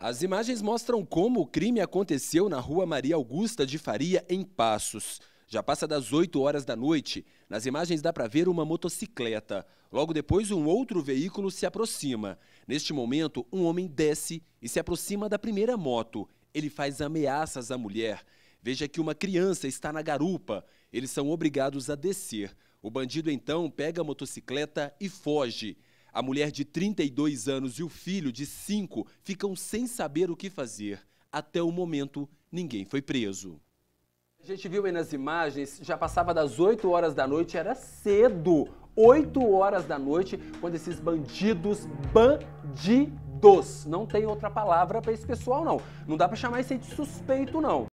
As imagens mostram como o crime aconteceu na rua Maria Augusta de Faria, em Passos. Já passa das 8 horas da noite. Nas imagens dá para ver uma motocicleta. Logo depois, um outro veículo se aproxima. Neste momento, um homem desce e se aproxima da primeira moto. Ele faz ameaças à mulher. Veja que uma criança está na garupa. Eles são obrigados a descer. O bandido então pega a motocicleta e foge. A mulher de 32 anos e o filho de 5 ficam sem saber o que fazer. Até o momento, ninguém foi preso. A gente viu aí nas imagens, já passava das 8 horas da noite, era cedo. 8 horas da noite, quando esses bandidos, bandidos, não tem outra palavra para esse pessoal não. Não dá para chamar esse de suspeito não.